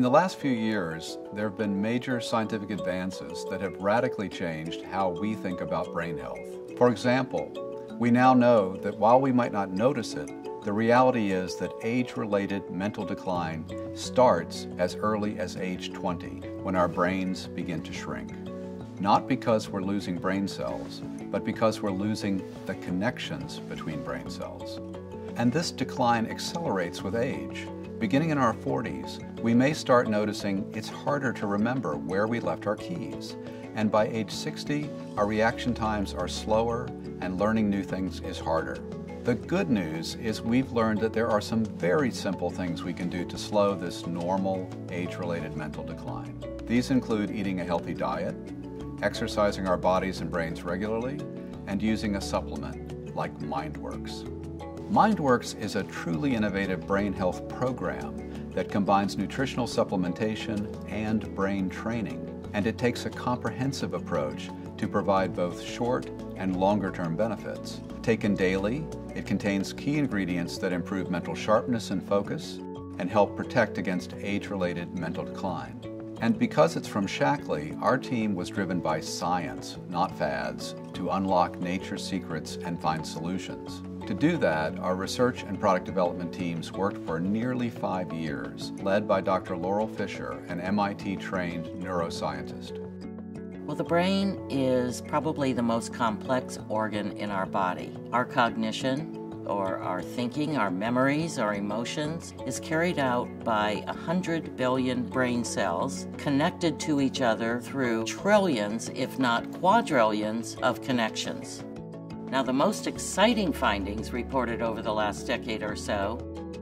In the last few years, there have been major scientific advances that have radically changed how we think about brain health. For example, we now know that while we might not notice it, the reality is that age-related mental decline starts as early as age 20, when our brains begin to shrink. Not because we're losing brain cells, but because we're losing the connections between brain cells. And this decline accelerates with age. Beginning in our 40s, we may start noticing it's harder to remember where we left our keys. And by age 60, our reaction times are slower and learning new things is harder. The good news is we've learned that there are some very simple things we can do to slow this normal age-related mental decline. These include eating a healthy diet, exercising our bodies and brains regularly, and using a supplement like MindWorks. MindWorks is a truly innovative brain health program that combines nutritional supplementation and brain training, and it takes a comprehensive approach to provide both short and longer term benefits. Taken daily, it contains key ingredients that improve mental sharpness and focus and help protect against age-related mental decline. And because it's from Shaklee, our team was driven by science, not fads, to unlock nature's secrets and find solutions. To do that, our research and product development teams worked for nearly five years, led by Dr. Laurel Fisher, an MIT-trained neuroscientist. Well, the brain is probably the most complex organ in our body. Our cognition, or our thinking, our memories, our emotions, is carried out by 100 billion brain cells connected to each other through trillions, if not quadrillions, of connections. Now, the most exciting findings reported over the last decade or so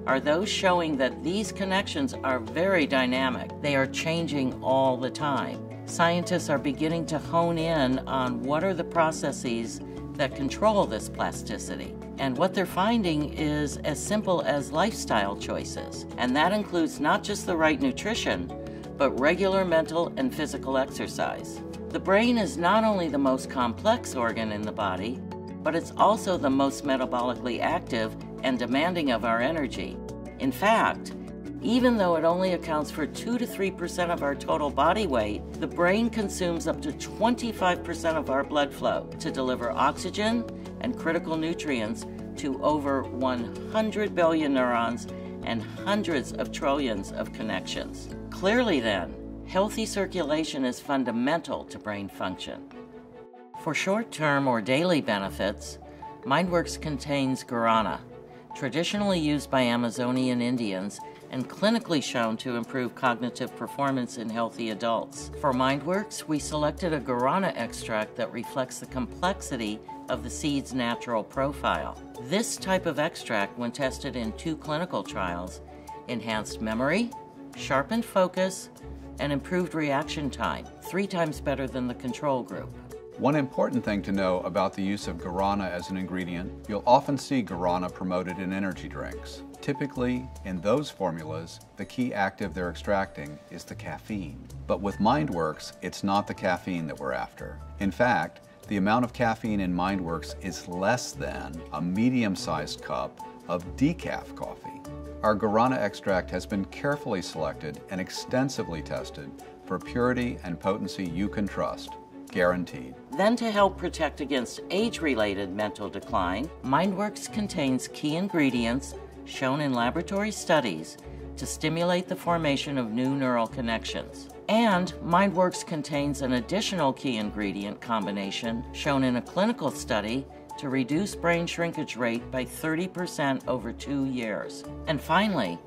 are those showing that these connections are very dynamic. They are changing all the time scientists are beginning to hone in on what are the processes that control this plasticity. And what they're finding is as simple as lifestyle choices. And that includes not just the right nutrition, but regular mental and physical exercise. The brain is not only the most complex organ in the body, but it's also the most metabolically active and demanding of our energy. In fact, even though it only accounts for 2 to 3% of our total body weight, the brain consumes up to 25% of our blood flow to deliver oxygen and critical nutrients to over 100 billion neurons and hundreds of trillions of connections. Clearly, then, healthy circulation is fundamental to brain function. For short term or daily benefits, MindWorks contains guarana, traditionally used by Amazonian Indians and clinically shown to improve cognitive performance in healthy adults. For MindWorks, we selected a guarana extract that reflects the complexity of the seed's natural profile. This type of extract, when tested in two clinical trials, enhanced memory, sharpened focus, and improved reaction time, three times better than the control group. One important thing to know about the use of guarana as an ingredient, you'll often see guarana promoted in energy drinks. Typically, in those formulas, the key active they're extracting is the caffeine. But with MindWorks, it's not the caffeine that we're after. In fact, the amount of caffeine in MindWorks is less than a medium-sized cup of decaf coffee. Our guarana extract has been carefully selected and extensively tested for purity and potency you can trust guaranteed. Then to help protect against age-related mental decline, MindWorks contains key ingredients shown in laboratory studies to stimulate the formation of new neural connections. And MindWorks contains an additional key ingredient combination shown in a clinical study to reduce brain shrinkage rate by 30% over two years. And finally,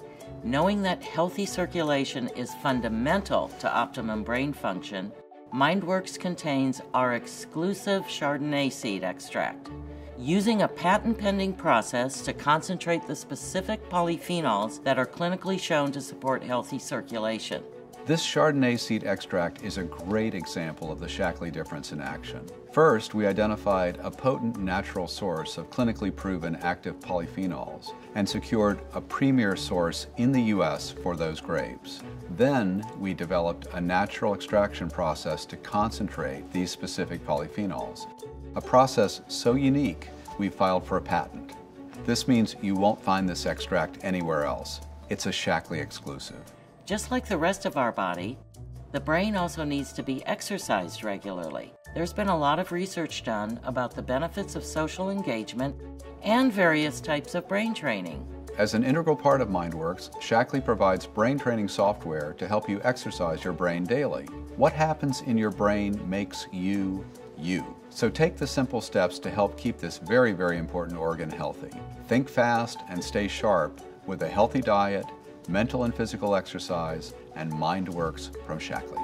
knowing that healthy circulation is fundamental to optimum brain function, MindWorks contains our exclusive Chardonnay seed extract. Using a patent pending process to concentrate the specific polyphenols that are clinically shown to support healthy circulation. This Chardonnay seed extract is a great example of the Shaklee difference in action. First, we identified a potent natural source of clinically proven active polyphenols and secured a premier source in the U.S. for those grapes. Then, we developed a natural extraction process to concentrate these specific polyphenols, a process so unique we filed for a patent. This means you won't find this extract anywhere else. It's a Shaklee exclusive. Just like the rest of our body, the brain also needs to be exercised regularly. There's been a lot of research done about the benefits of social engagement and various types of brain training. As an integral part of MindWorks, Shaklee provides brain training software to help you exercise your brain daily. What happens in your brain makes you you. So take the simple steps to help keep this very, very important organ healthy. Think fast and stay sharp with a healthy diet, mental and physical exercise, and MindWorks from Shaklee.